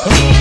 Oh.